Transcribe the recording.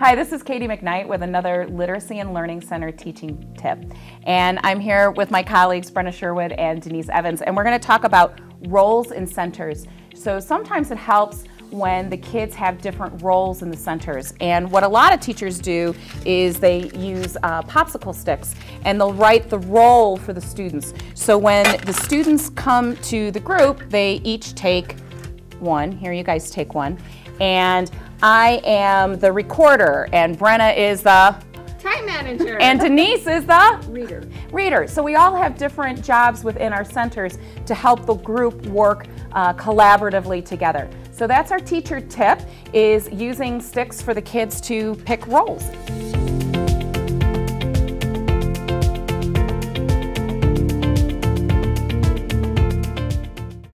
Hi, this is Katie McKnight with another Literacy and Learning Center teaching tip. And I'm here with my colleagues Brenna Sherwood and Denise Evans, and we're going to talk about roles in centers. So sometimes it helps when the kids have different roles in the centers. And what a lot of teachers do is they use uh, popsicle sticks and they'll write the role for the students. So when the students come to the group, they each take one. Here, you guys take one. And I am the recorder, and Brenna is the time manager. And Denise is the reader. Reader. So we all have different jobs within our centers to help the group work uh, collaboratively together. So that's our teacher tip is using sticks for the kids to pick roles.